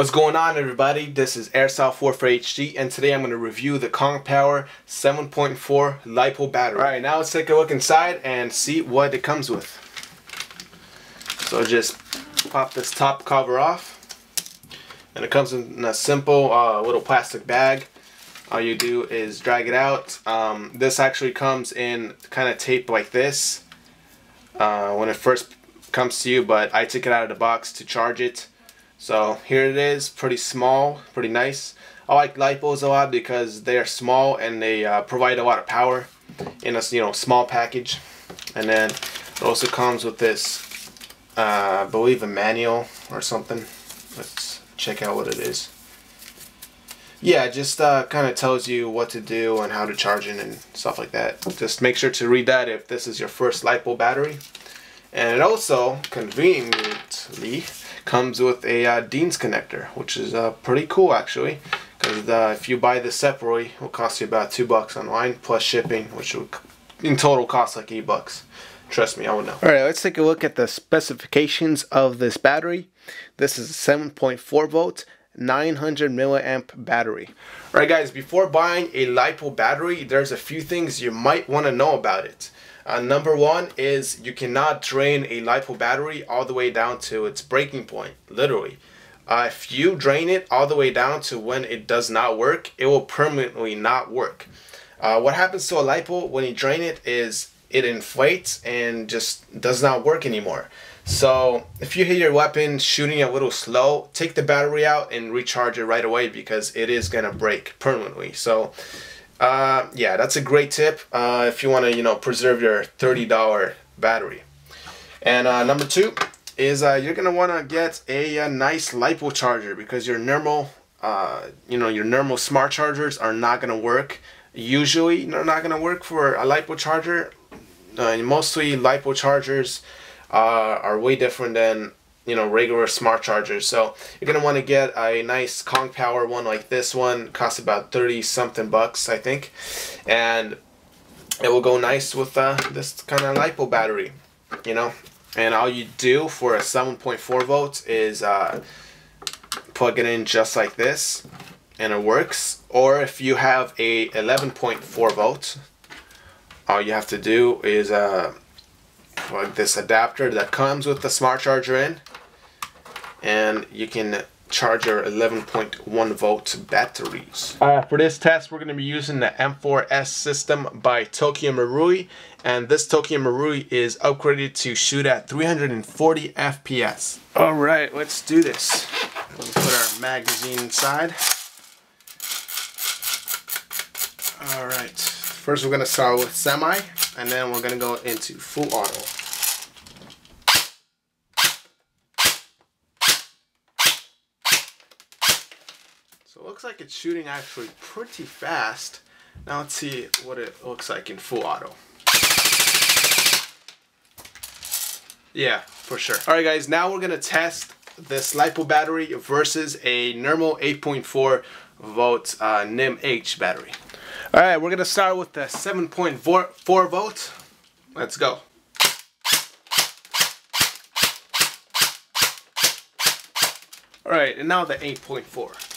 What's going on everybody? This is Airsoft Warfare HD and today I'm going to review the Kong Power 7.4 LiPo battery. Alright, now let's take a look inside and see what it comes with. So just pop this top cover off and it comes in a simple uh, little plastic bag. All you do is drag it out. Um, this actually comes in kind of taped like this uh, when it first comes to you but I took it out of the box to charge it so here it is, pretty small, pretty nice. I like LiPos a lot because they are small and they uh, provide a lot of power in a you know small package. And then it also comes with this, uh, I believe a manual or something. Let's check out what it is. Yeah, it just uh, kind of tells you what to do and how to charge it and stuff like that. Just make sure to read that if this is your first LiPo battery. And it also, conveniently, comes with a uh, Dean's connector, which is uh, pretty cool actually. Because uh, if you buy this separately, it will cost you about two bucks online plus shipping, which will in total cost like eight bucks. Trust me, I would know. All right, let's take a look at the specifications of this battery. This is 7.4 volt, 900 milliamp battery. All right, guys, before buying a LiPo battery, there's a few things you might want to know about it. Uh, number one is you cannot drain a LiPo battery all the way down to its breaking point, literally. Uh, if you drain it all the way down to when it does not work, it will permanently not work. Uh, what happens to a LiPo when you drain it is it inflates and just does not work anymore. So if you hit your weapon shooting a little slow, take the battery out and recharge it right away because it is to break permanently. So uh, yeah, that's a great tip uh, if you want to, you know, preserve your $30 battery. And uh, number two is uh, you're gonna want to get a, a, nice LiPo charger because your normal, uh, you know, your normal smart chargers are not gonna work. Usually, they're not gonna work for a LiPo charger. Uh, mostly LiPo chargers are way different than you know regular smart chargers. So you're gonna want to get a nice Kong Power one like this one costs about 30 something bucks I think. And it will go nice with uh, this kind of LiPo battery you know? And all you do for a 7.4 volts is uh, plug it in just like this and it works. Or if you have a 11.4 volts all you have to do is uh, plug this adapter that comes with the smart charger in and you can charge your 11.1 volt batteries. Uh, for this test, we're going to be using the M4S system by Tokyo Marui, and this Tokyo Marui is upgraded to shoot at 340 FPS. All right, let's do this. We'll put our magazine inside. All right, first we're going to start with semi, and then we're going to go into full auto. So it looks like it's shooting actually pretty fast. Now let's see what it looks like in full auto. Yeah, for sure. Alright guys, now we're going to test this LiPo battery versus a normal 8.4 volt uh, NiMH battery. Alright, we're going to start with the 7.4 volt. Let's go. Alright, and now the 8.4.